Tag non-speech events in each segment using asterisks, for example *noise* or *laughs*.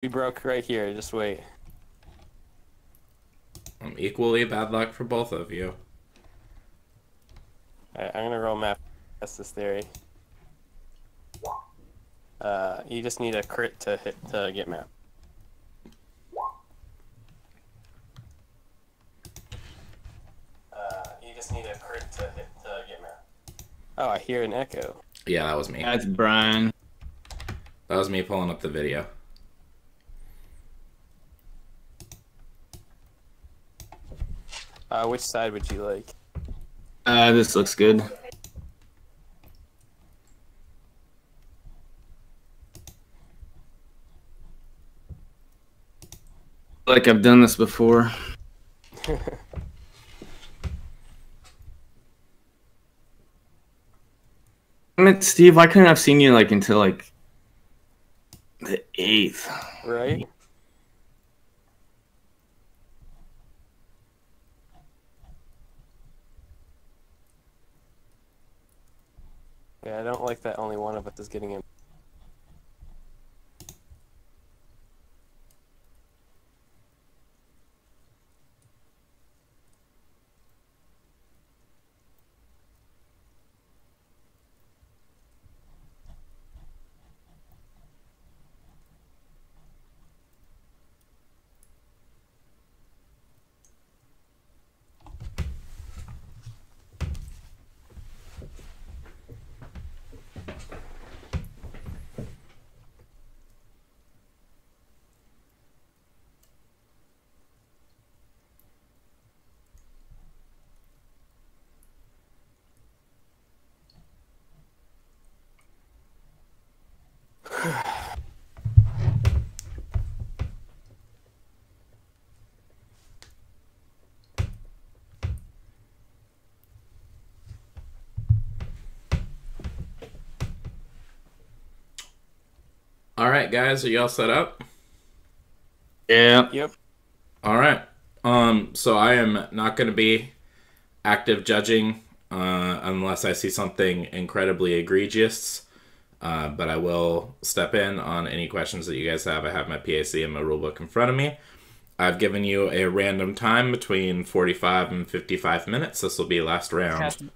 be broke right here. Just wait. I'm equally bad luck for both of you. Alright, I'm gonna roll map test this theory. Uh, you just need a crit to hit to get map. Uh, you just need a crit to hit to get map. Oh, I hear an echo. Yeah, that was me. That's Brian. That was me pulling up the video. Uh, which side would you like? Uh, this looks good. Like I've done this before. *laughs* Damn it, Steve, why couldn't I have seen you like until like the eighth? right? Yeah, I don't like that only one of us is getting in. All right, guys, are you all set up? Yeah. Yep. All right. Um, so I am not going to be active judging uh, unless I see something incredibly egregious. Uh, but I will step in on any questions that you guys have. I have my PAC and my rulebook in front of me. I've given you a random time between 45 and 55 minutes. This will be last round. Has to,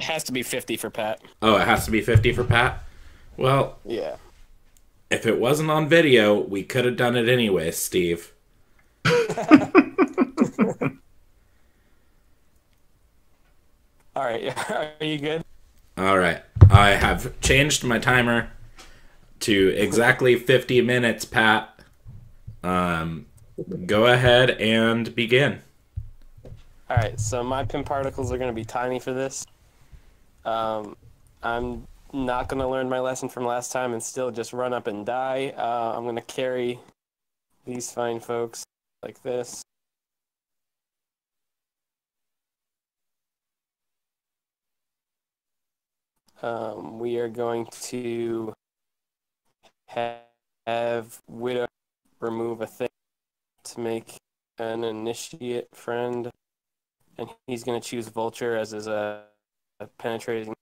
has to be 50 for Pat. Oh, it has to be 50 for Pat? Well, Yeah. If it wasn't on video, we could have done it anyway, Steve. *laughs* All right. *laughs* Are you good? All right. I have changed my timer to exactly 50 minutes, Pat. Um, go ahead and begin. All right. So my Pym particles are going to be tiny for this. Um, I'm not going to learn my lesson from last time and still just run up and die. Uh, I'm going to carry these fine folks like this. Um, we are going to ha- have Widow remove a thing to make an initiate friend, and he's going to choose Vulture as his uh, penetrating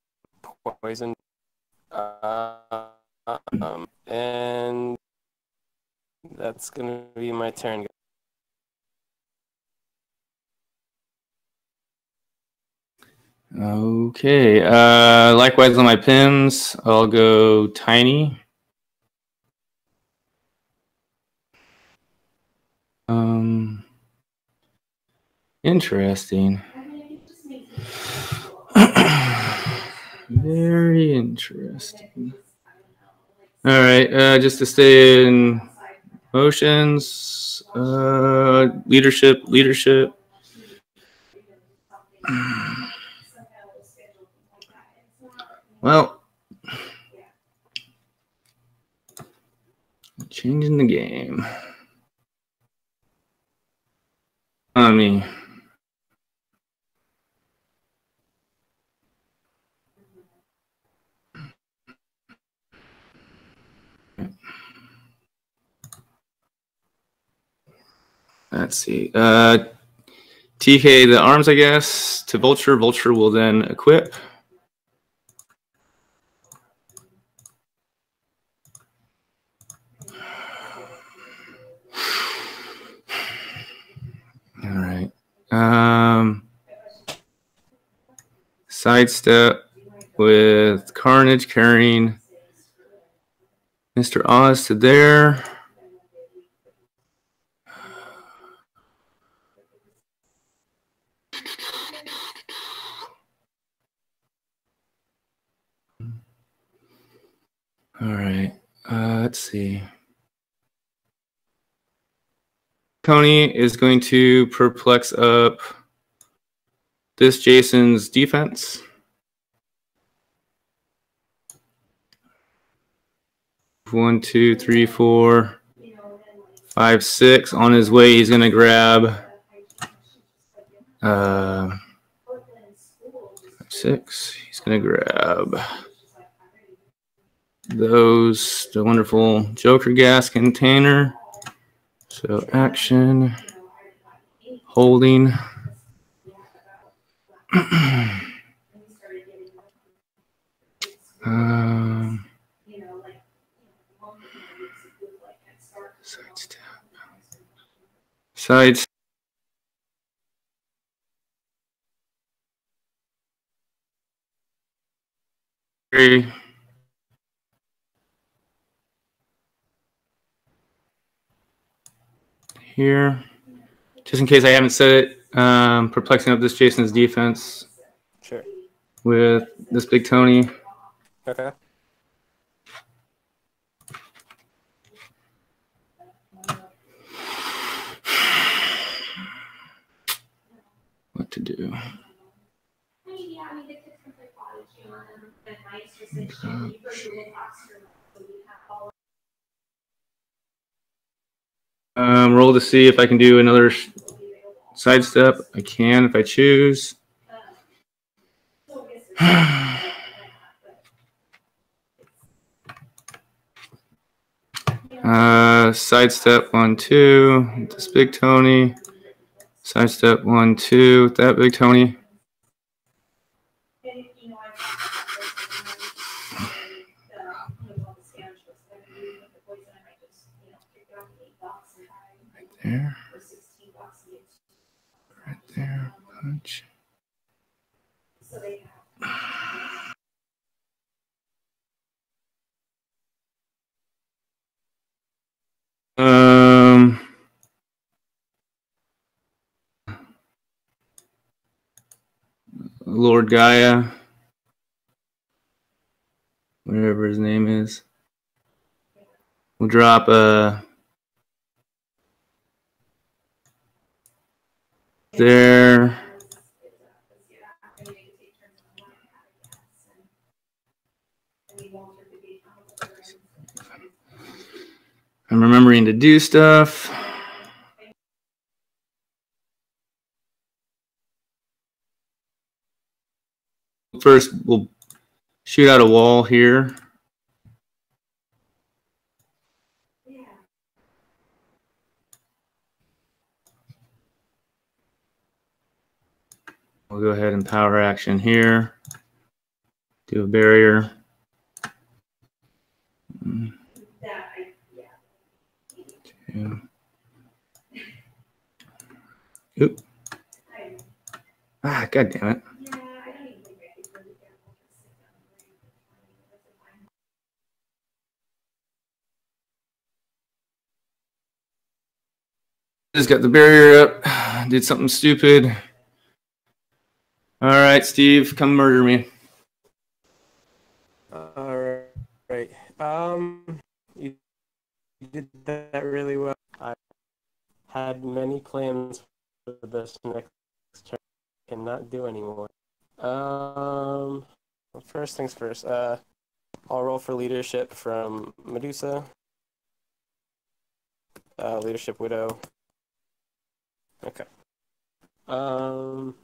poison. Uh, um, and that's going to be my turn. Okay. Uh, likewise on my Pyms, I'll go tiny. Um, interesting. Very interesting. All right. Uh, just to stay in motions, uh, leadership, leadership. Well, changing the game. I mean, Let's see. Uh, TK the arms, I guess, to Vulture. Vulture will then equip. All right. Um, sidestep with Carnage carrying Mr. Oz to there. All right. Uh, let's see. Tony is going to perplex up this Jason's defense. One, two, three, four, five, six. On his way, he's going to grab uh, six. He's going to grab those, the wonderful Joker gas container. So action, holding. *clears throat* um, sidestep. Sides. Three. Here, just in case I haven't said it, um, perplexing up this Jason's defense Sure. with this big Tony. Okay. What to do? Yeah, I mean, the kids can play cottage, you know, and nice to say, she, you for Google Classroom, so we have all Um, roll to see if I can do another sidestep. I can if I choose. *sighs* Uh, sidestep one, two. This big Tony. Sidestep one, two. That big Tony. And, you know, I've got this, and, uh, you know, all the scans, what's gonna be with the boys, and I might just, you know, pick it up eight bucks and buy There, right there. Punch. Um. Lord Gaia, whatever his name is. We'll drop uh there. I'm remembering to do stuff. First, we'll shoot out a wall here. We'll go ahead and power action here. Do a barrier. Mm, two. Oop. Ah, god damn it. Just got the barrier up. *sighs* Did something stupid. All right, Steve, come murder me. All right. right. Um, you did that really well. I had many plans for this next turn. Cannot do anymore. Um, first things first. Uh, I'll roll for leadership from Medusa. Uh, leadership widow. Okay. Um.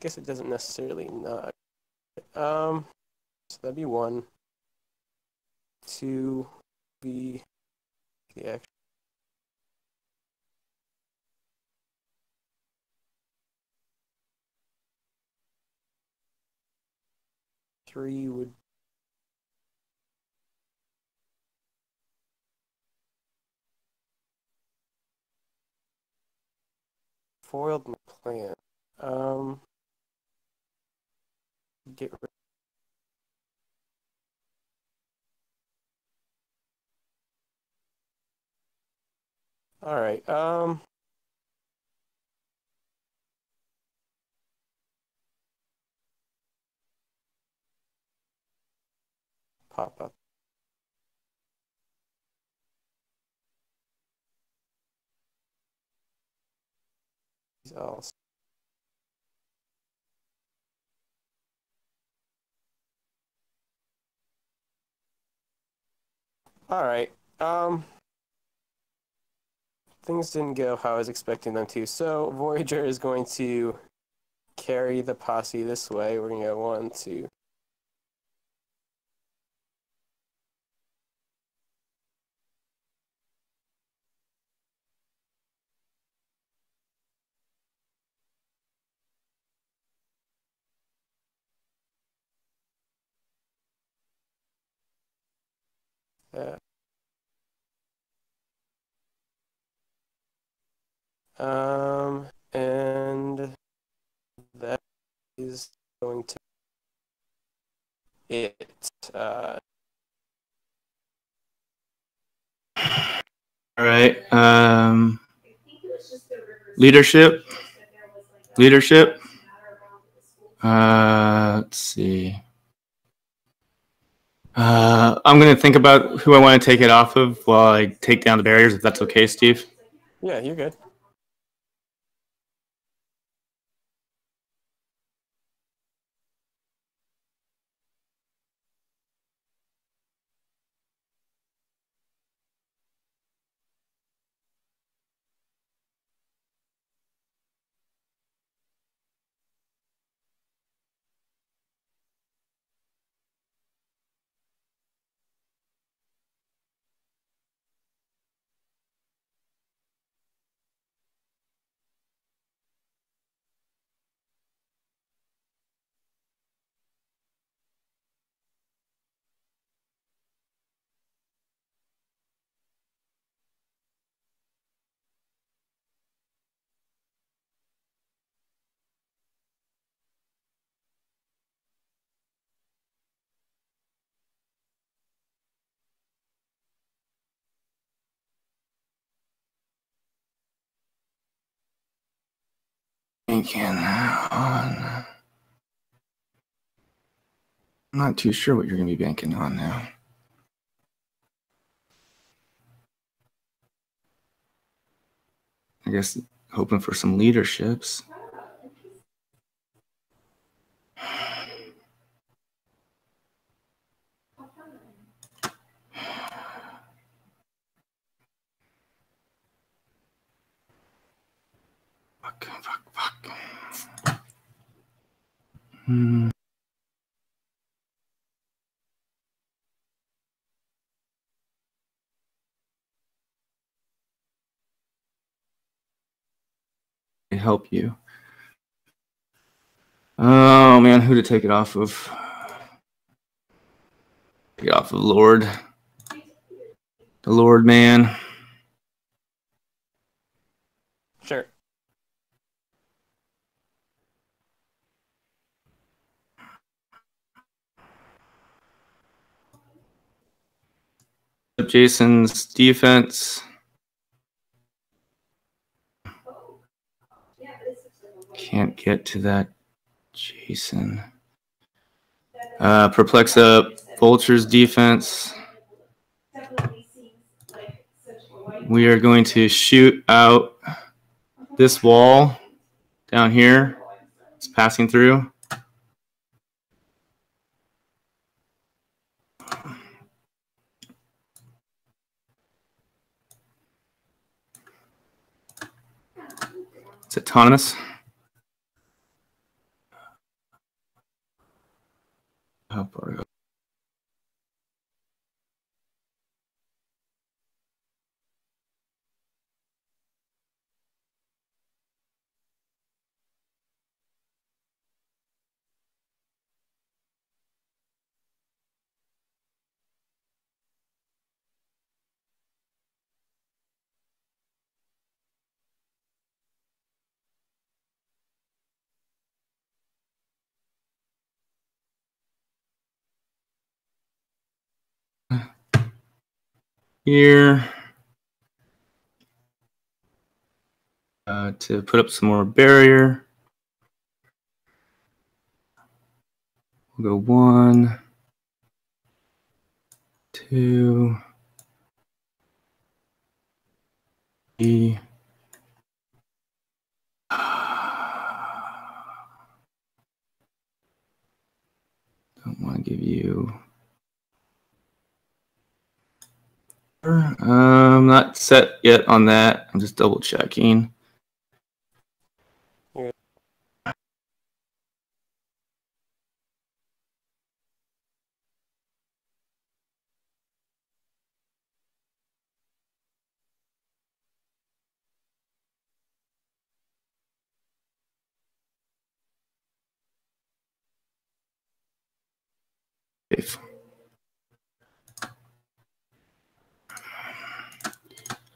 Guess it doesn't necessarily not. Um, so that'd be one. Two, be the action. Three would foiled my plan. Um, get rid. All right. Um. Pop up. These all right. Um, things didn't go how I was expecting them to. So Voyager is going to carry the posse this way. We're gonna go one, two. Um, and that is going to it. Uh, All right. Um, leadership. Leadership. Uh, let's see. Uh, I'm gonna think about who I want to take it off of while I take down the barriers, if that's okay, Steve. yeah, you're good. Banking on. I'm not too sure what you're gonna be banking on now. I guess hoping for some leaderships. Hmm. help you. Oh man, who to take it off of? It off of Lord. The Lord man. Jason's defense. Can't get to that Jason. Uh, perplex up Vulture's defense. We are going to shoot out this wall down here. It's passing through. It's autonomous. Here uh, to put up some more barrier. We'll go one, two, three. *sighs* Don't want to give you I'm not set yet on that. I'm just double checking.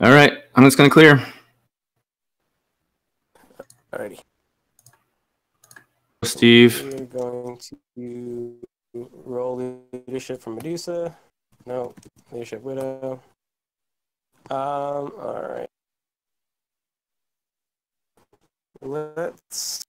All right, I'm just gonna clear. Alrighty. Steve. We're going to roll leadership from Medusa. No, leadership widow. Um, alright. Let's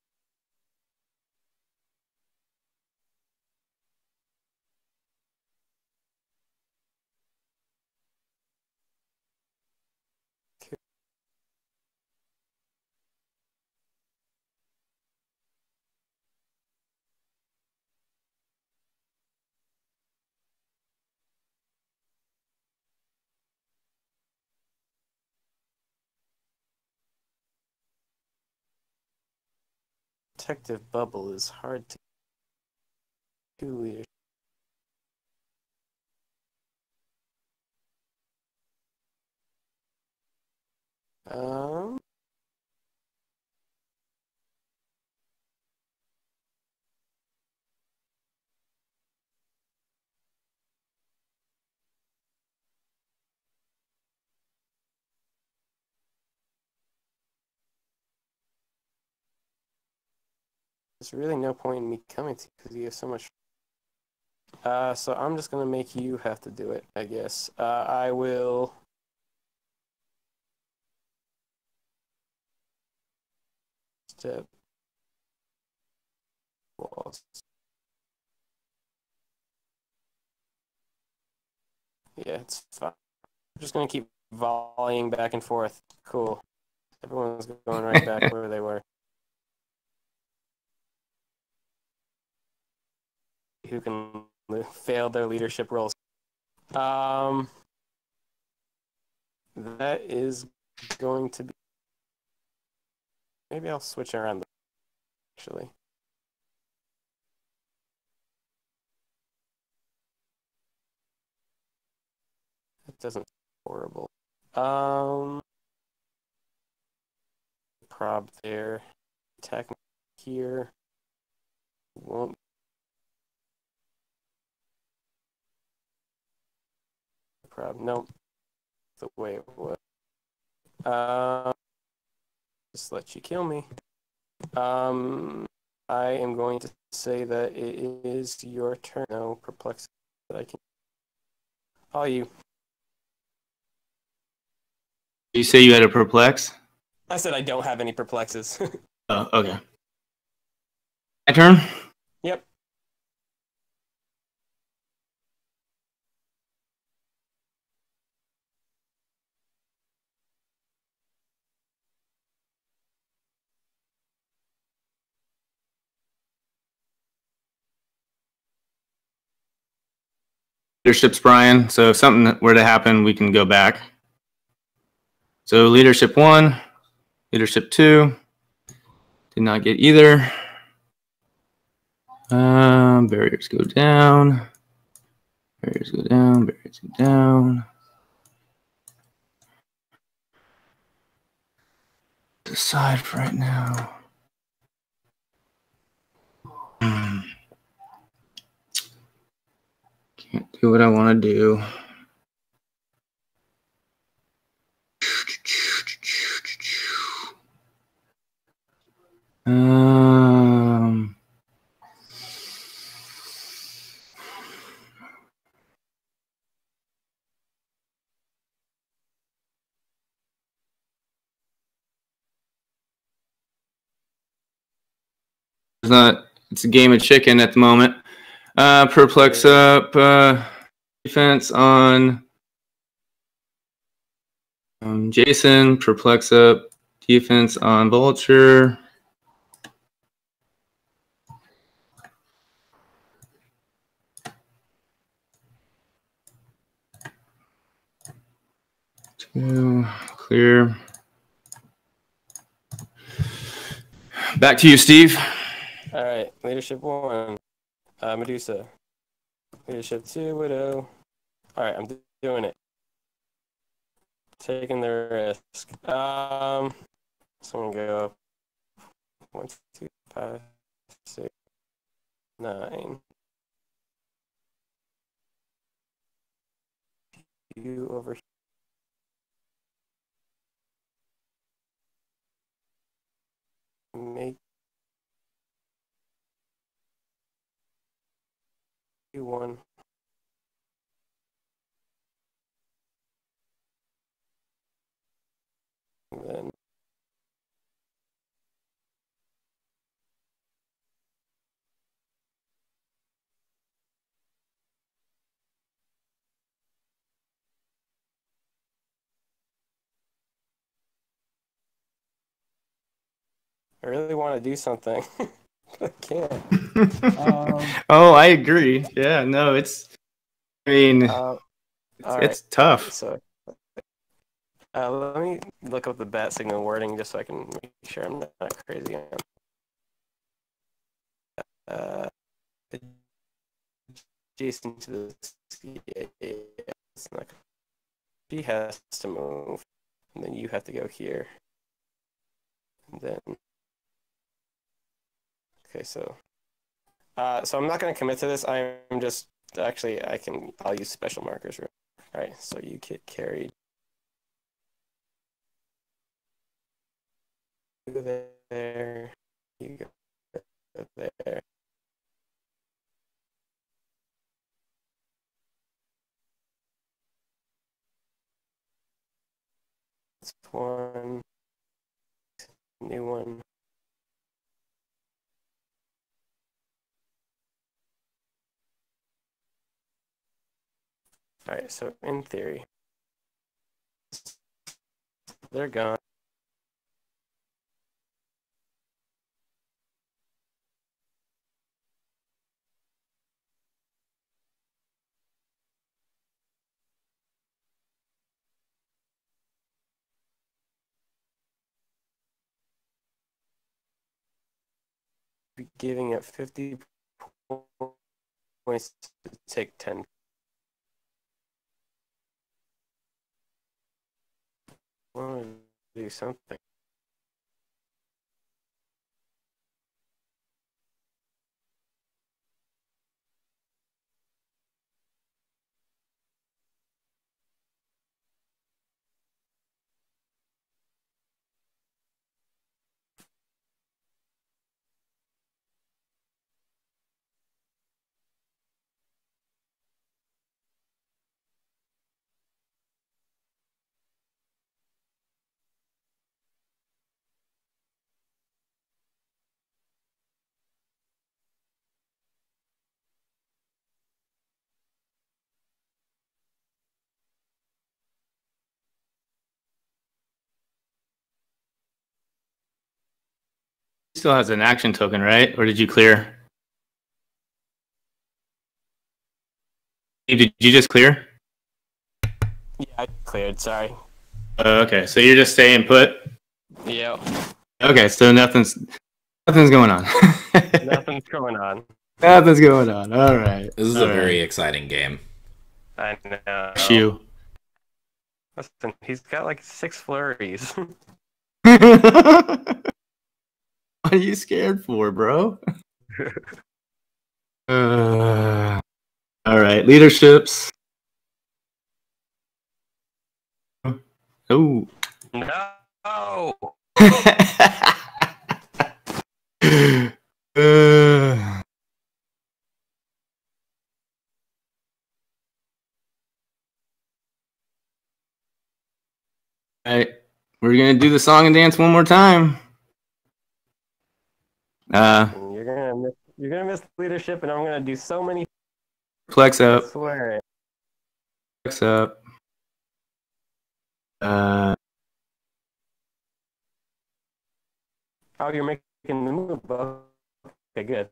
protective bubble is hard to leadership. Um, there's really no point in me coming to you because you have so much. Uh, so I'm just gonna make you have to do it, I guess. Uh, I will. Step. Walls. Yeah, it's fine. I'm just gonna keep volleying back and forth. Cool. Everyone's going right back *laughs* where they were. Who can fail their leadership roles? Um, that is going to be. Maybe I'll switch around. Actually, it doesn't horrible. Um, prob there, attack here. Won't prob. Nope. The way it was. Um, just let you kill me. Um, I am going to say that it is your turn. No perplexity that I can. All you. You say you had a perplex? I said I don't have any perplexes. *laughs* Oh, okay. My turn. yep. Leadership's Brian. So if something were to happen, we can go back. So leadership one, leadership two, did not get either. Um, barriers go down. Barriers go down. Barriers go down. Decide for right now. Can't do what I want to do. Um. It's not. It's a game of chicken at the moment. Uh, perplex up. Uh, defense on. Um, Jason. Perplex up. Defense on Vulture. Two, clear. Back to you, Steve. All right, leadership one, uh, Medusa. Leadership two, Widow. All right, I'm doing it. Taking the risk. Um, so I'm gonna go. One, two, five, six, nine. You over here. Make one. And then I really want to do something. *laughs* *laughs* I can't. Um, *laughs* oh, I agree. Yeah, no, it's. I mean, uh, it's, all it's tough. So, uh, let me look up the bat signal wording just so I can make sure I'm not crazy. Uh, Jason to the not. She has to move, and then you have to go here. And then. Okay, so. Uh, so I'm not gonna commit to this. I'm just actually I can I'll use special markers. Right. All right, so you get carried. You go there. You go there. One. New one. All right, so in theory, they're gone. Be giving it 50 points to take 10. Want to do something. Still has an action token, right? Or did you clear? Did you just clear? Yeah, I cleared. Sorry. Uh, okay, so you're just staying put. Yeah. Okay, so nothing's nothing's going on. *laughs* Nothing's going on. Nothing's going on. All right. This is All a very exciting game. I know. Shoe. Listen, he's got like six flurries. *laughs* *laughs* *laughs* what are you scared for, bro? *laughs* Uh, all right, leaderships. Oh. no. *laughs* Uh, All right, we're gonna do the song and dance one more time. Uh, You're gonna miss. You're gonna miss leadership, and I'm gonna do so many. flex I up, swear it. flex up. Uh, Oh, you're making the move. Okay, good.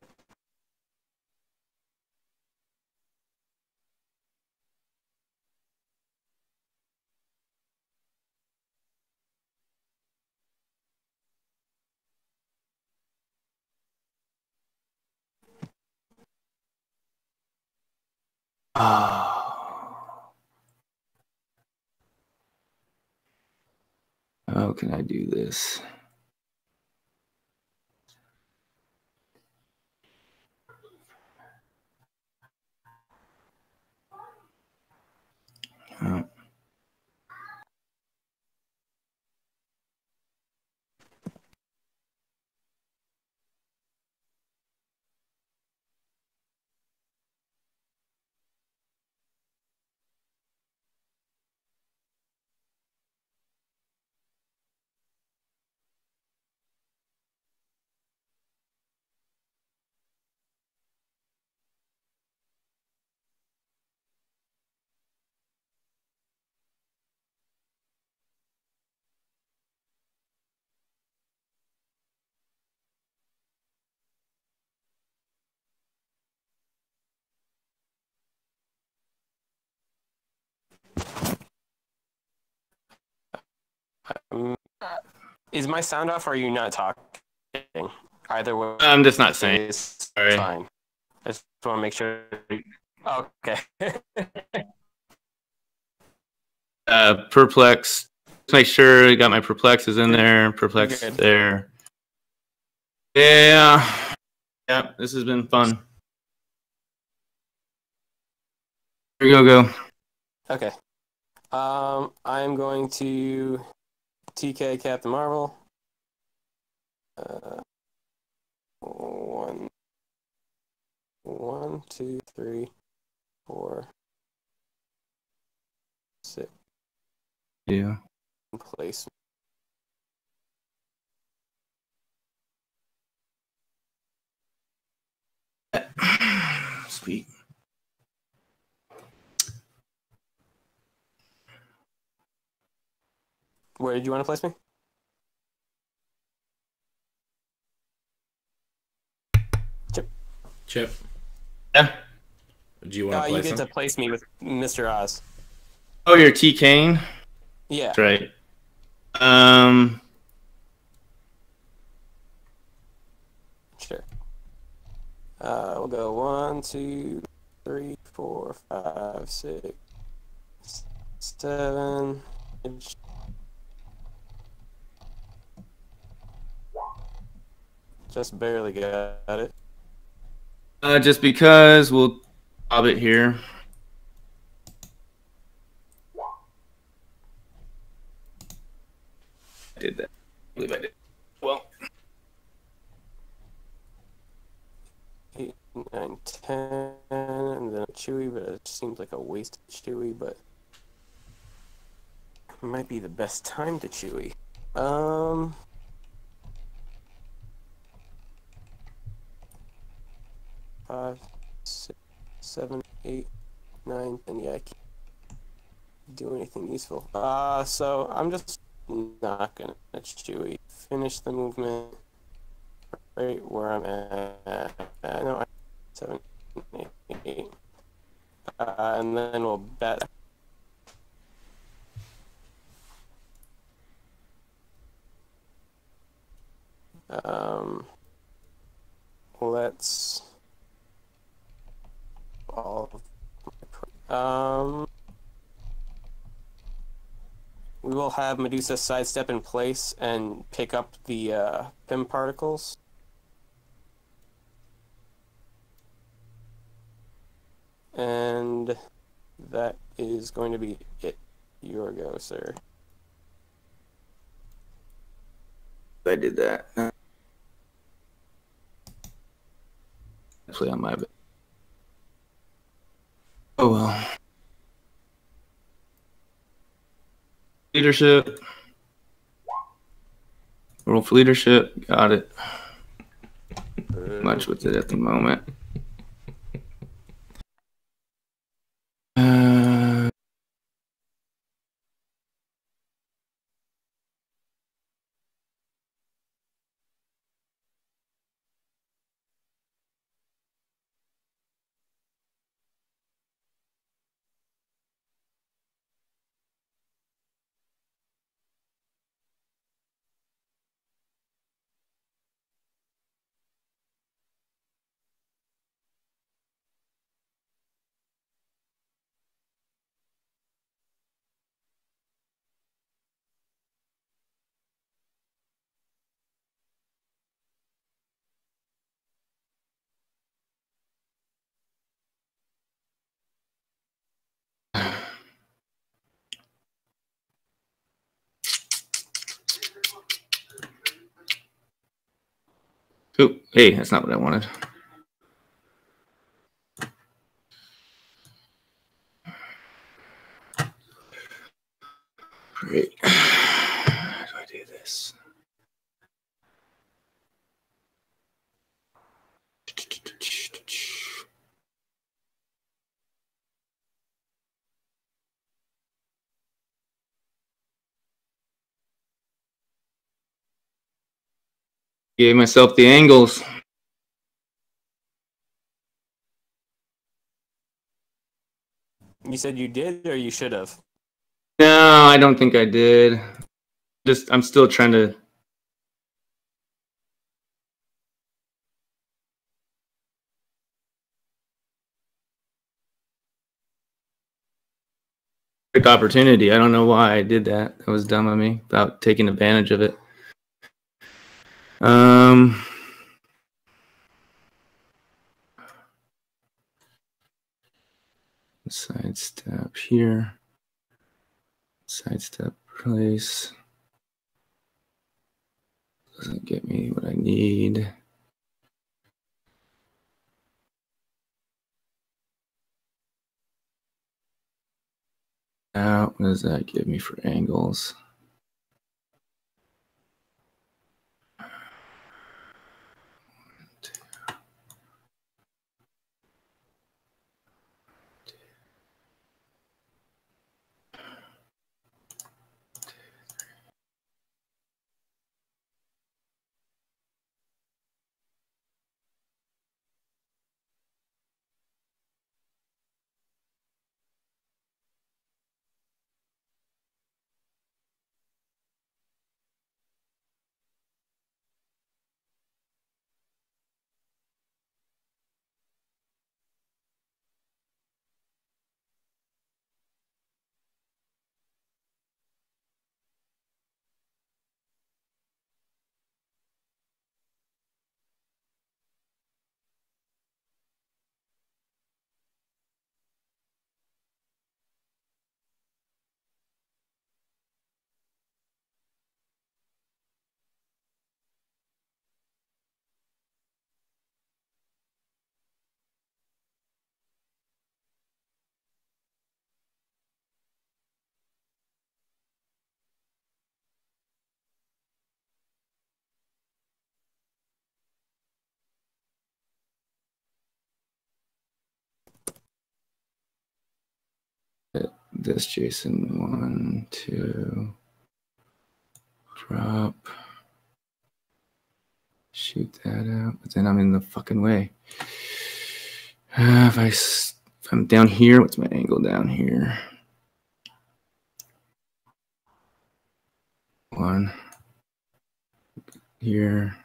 Ah. How can I do this? Oh. Um, is my sound off, or are you not talking? Either way, I'm just not saying. It's Sorry. fine. I just want to make sure. Okay. *laughs* Uh, perplex. Just make sure I got my perplexes in there. Perplex there. Yeah. Yeah. This has been fun. Here we go. Go. okay. Um, I'm going to TK Captain Marvel. Uh, one, one, two, three, four, six. Yeah. Place. *sighs* Sweet. Where did you want to place me? Chip, Chip. Yeah. do you want Uh, to you get some? to place me with Mr. Oz. Oh, you're T Kane. Yeah. That's right. Um. Sure. Uh, we'll go one, two, three, four, five, six, seven. Just barely got it. Uh, just because we'll pop it here. I did that. I believe I did. Well, Eight, nine, ten, and then a Chewy, but it seems like a waste of Chewy, but it might be the best time to Chewy. Um. Five, six, seven, eight, nine, and yeah, I can't do anything useful. Uh, so I'm just not gonna Chewy. Finish the movement right where I'm at. Uh, no, I- seven, eight, eight. Uh, and then we'll bet. Um, let's Um, have Medusa sidestep in place and pick up the uh, Pym particles. And that is going to be it. Your go, sir. I did that. Actually, on my bad. Oh well. Leadership. Roll for leadership. Got it. Uh, Much with it at the moment. Oh, hey, that's not what I wanted. Gave myself the angles. You said you did, or you should have. No, I don't think I did. Just I'm still trying to opportunity. I don't know why I did that. That was dumb of me about taking advantage of it. Um sidestep here. Sidestep place. Doesn't get me what I need. Now, what does that give me for angles? This Jason one, two, drop, shoot that out, but then I'm in the fucking way. Uh, if I, if I'm down here, what's my angle down here? One here.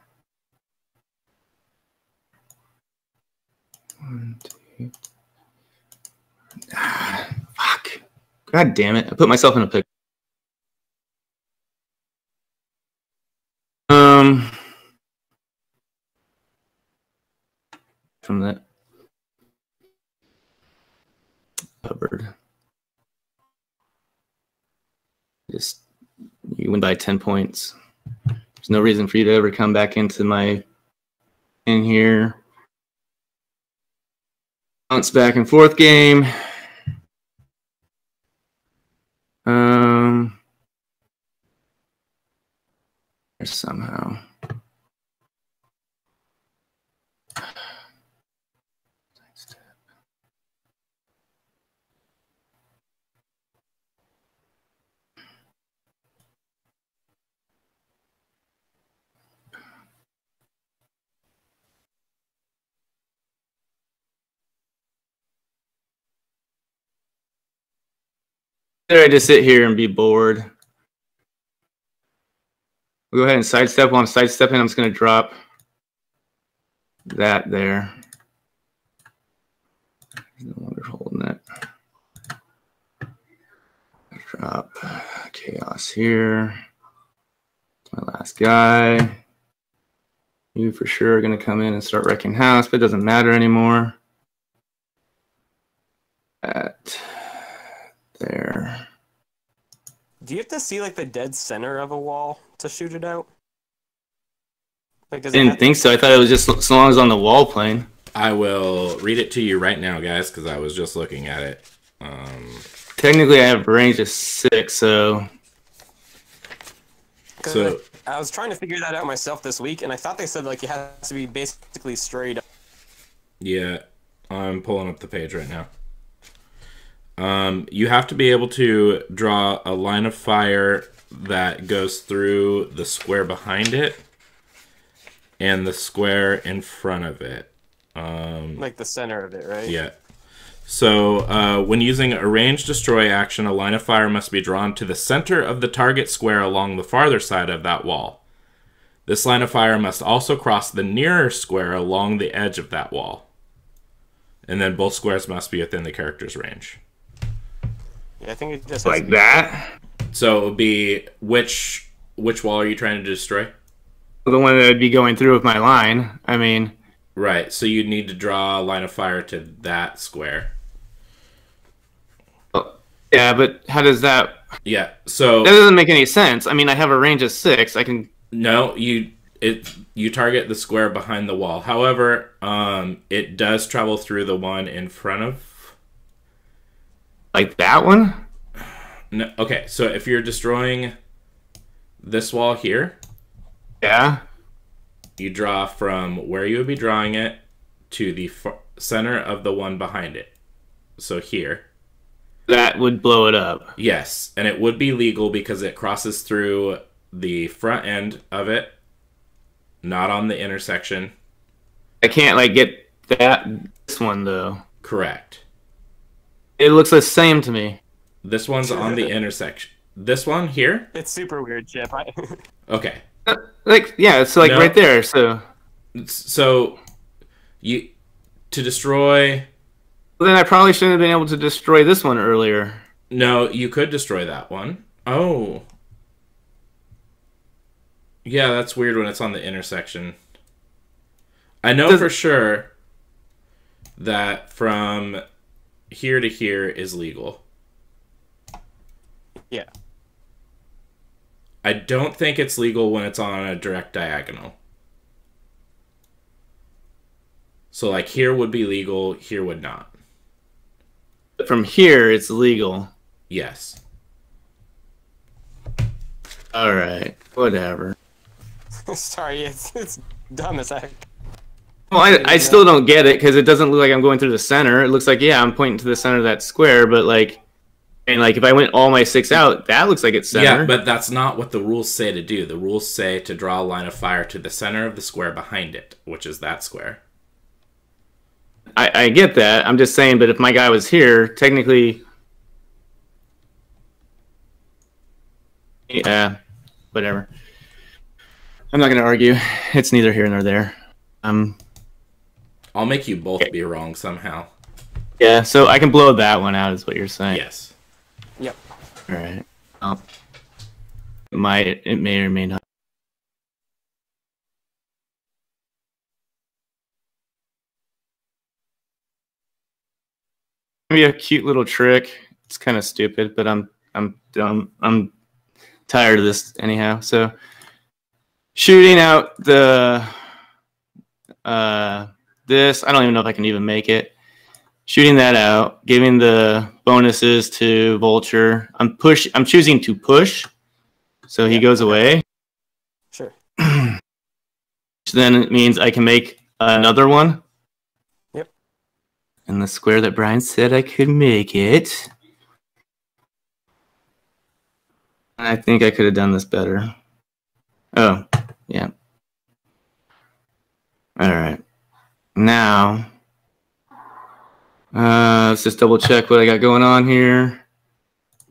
One, two. Ah. God damn it! I put myself in a pickle. Um, from that covered. Just you win by ten points. There's no reason for you to ever come back into my in here. Bounce back and forth game. Um, somehow. Better I just sit here and be bored. We'll go ahead and sidestep. While I'm sidestepping, I'm just going to drop that there. No longer holding that. Drop chaos here. My last guy. You for sure are going to come in and start wrecking house, but it doesn't matter anymore. That there. Do you have to see like the dead center of a wall to shoot it out? Like, I didn't have think so. I thought it was just so long as on the wall plane. I will read it to you right now, guys, because I was just looking at it. Um, Technically, I have a range of six, so 'cause so I, I was trying to figure that out myself this week, and I thought they said like it has to be basically straight up. yeah, I'm pulling up the page right now. Um, you have to be able to draw a line of fire that goes through the square behind it and the square in front of it. Um, like the center of it, right? Yeah. So, uh, when using a range destroy action, a line of fire must be drawn to the center of the target square along the farther side of that wall. This line of fire must also cross the nearer square along the edge of that wall. And then both squares must be within the character's range. Yeah, I think it just like that. So it would be which which wall are you trying to destroy? The one that would be going through with my line. I mean, Right. So you need to draw a line of fire to that square. yeah, but how does that? Yeah. So That doesn't make any sense. I mean, I have a range of six. I can. No, you it you target the square behind the wall. However, um, it does travel through the one in front of. Like that one? No, okay, so if you're destroying this wall here, Yeah. you draw from where you would be drawing it to the f- center of the one behind it. So here, That would blow it up. yes, and it would be legal because it crosses through the front end of it, not on the intersection. I can't like get that this one though. Correct. It looks the same to me. This one's on the intersection. This one here? it's super weird, Chip. I, *laughs* Okay. Uh, Like yeah, it's like No. right there. So So you to destroy then I probably shouldn't have been able to destroy this one earlier. no, you could destroy that one. Oh. Yeah, that's weird when it's on the intersection. I know Does- for sure that from here to here is legal. yeah. I don't think it's legal when it's on a direct diagonal. So like here would be legal, here would not. But from here, it's legal. Yes. All right, whatever. *laughs* Sorry, it's it's dumb as heck. Well, I, I still don't get it because it doesn't look like I'm going through the center. It looks like yeah, I'm pointing to the center of that square, but like, and like if I went all my six out, that looks like it's center. Yeah, but that's not what the rules say to do. The rules say to draw a line of fire to the center of the square behind it, which is that square. I, I get that. I'm just saying, but if my guy was here, technically, yeah, whatever. I'm not going to argue. It's neither here nor there. Um, I'll make you both be wrong somehow. yeah, so I can blow that one out, is what you're saying. Yes. Yep. All right. Um, it might it may or may not. Maybe a cute little trick. It's kind of stupid, but I'm I'm dumb. I'm tired of this anyhow. So shooting out the uh this, I don't even know if I can even make it. Shooting that out, giving the bonuses to Vulture. I'm push I'm choosing to push. So he Yeah. goes away. *clears throat* Sure. Which then it means I can make another one. Yep. In the square that Brian said I could make it. I think I could have done this better. Oh, yeah. All right. Now, uh, let's just double check what I got going on here.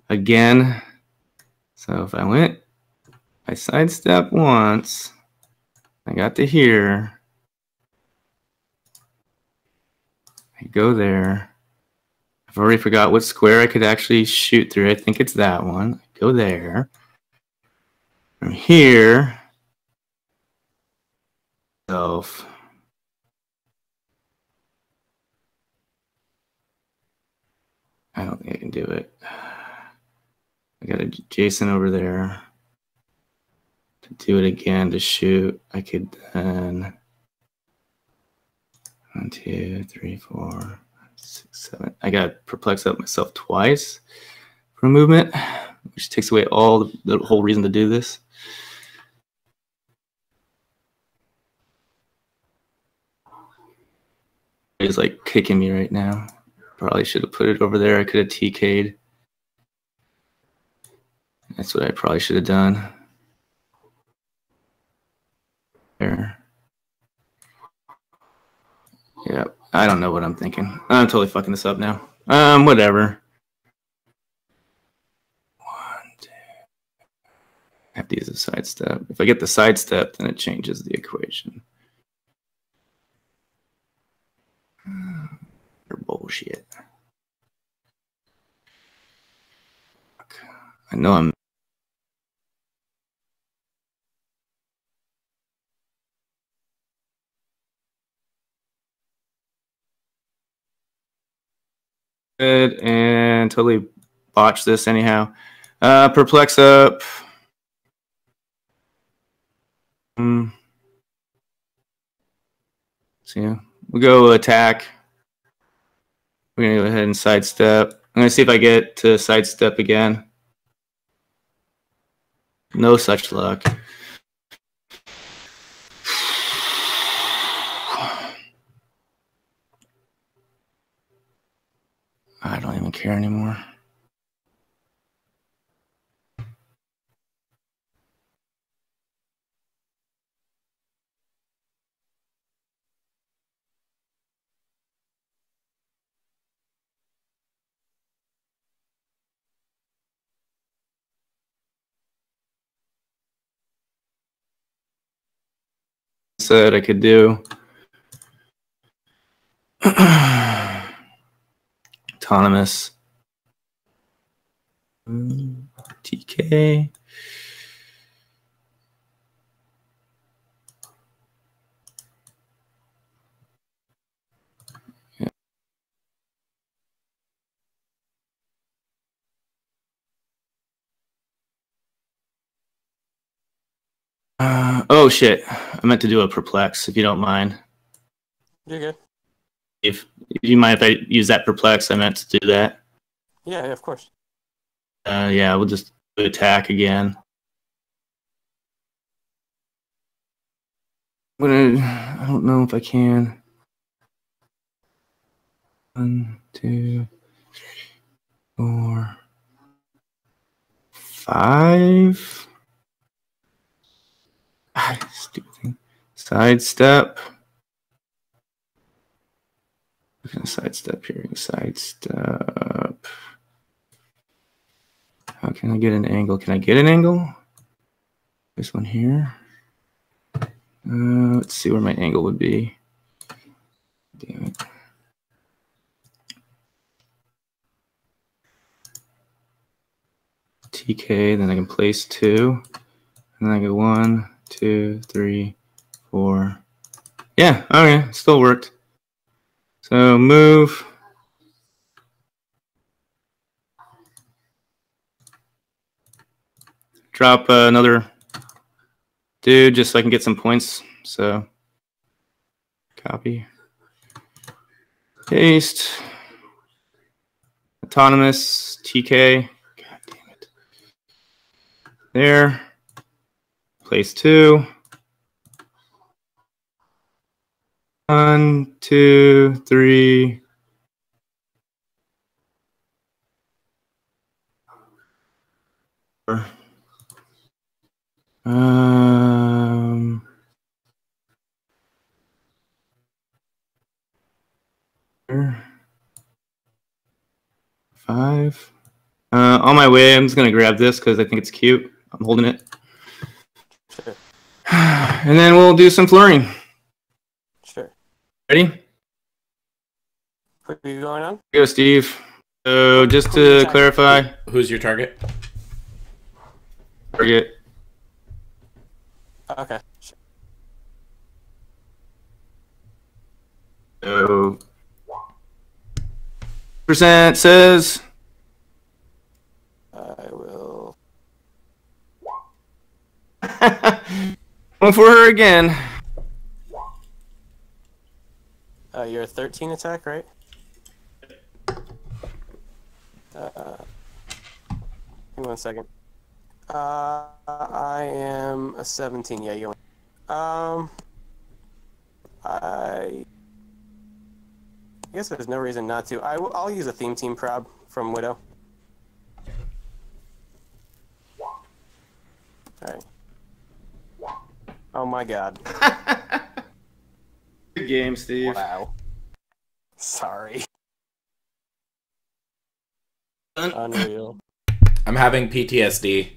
Again. So if I went, I sidestep once. I got to here. I go there. I've already forgot what square I could actually shoot through. I think it's that one. Go there. From here. Self. I don't think I can do it. I got a Jason over there to do it again to shoot. I could then one, two, three, four, six, seven. I got perplex up myself twice for movement, which takes away all the, the whole reason to do this. He's like kicking me right now. Probably should have put it over there. I could have TK'd. That's what I probably should have done. There. Yep. I don't know what I'm thinking. I'm totally fucking this up now. Um, whatever. One, two. I have to use a sidestep. If I get the sidestep, then it changes the equation. Or bullshit. I know I'm good and totally botched this anyhow. Uh, perplex up. Hmm. So yeah, we'll go attack. We're gonna go ahead and sidestep. I'm gonna see if I get to sidestep again. No such luck. *sighs* I don't even care anymore. Said I could do. *clears throat* Autonomous. Mm, TK. Uh, oh shit! I meant to do a perplex. If you don't mind, You're good. if, if you mind if I use that perplex, I meant to do that. Yeah, yeah, of course. Uh, yeah, we'll just attack again. I'm gonna, I don't know if I can. One, two, three, four, five. Stupid thing. Sidestep. We're gonna sidestep here. Sidestep. How can I get an angle? Can I get an angle? This one here. Uh, let's see where my angle would be. Damn it. TK, then I can place two. And then I go one, two, three, four. Yeah, okay, still worked. So move. Drop uh, another dude just so I can get some points. So copy. Paste. Autonomous TK. God damn it. There. Place two. One, two, three. Um. Five. Uh, on my way, I'm just gonna grab this because I think it's cute. I'm holding it. *sighs* and then we'll do some flooring. Sure. Ready? What are you going on? Go, Steve. So just to clarify, Who's your target? target. Okay. Sure. So percent says I will. Going for her again. Uh, you're a 13 attack, right? Uh, give me one second. Uh, I am a 17. Yeah, you. Um, I. I guess there's no reason not to. I will, I'll use a theme team prob from Widow. Alright. Oh my god. *laughs* Good game, Steve. Wow. Sorry. Unreal. *laughs* I'm having PTSD.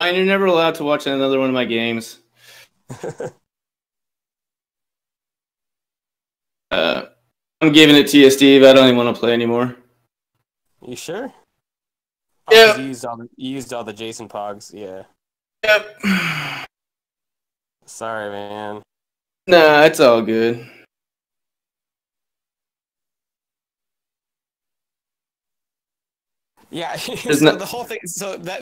And *laughs* you're never allowed to watch another one of my games. Uh, I'm giving it to you, Steve. I don't even want to play anymore. you sure? Yeah. Oh, you used all the, you used all the Jason Pogs. Yeah. Yep. Sorry, man. Nah, it's all good. Yeah. *laughs* So no- the whole thing. So that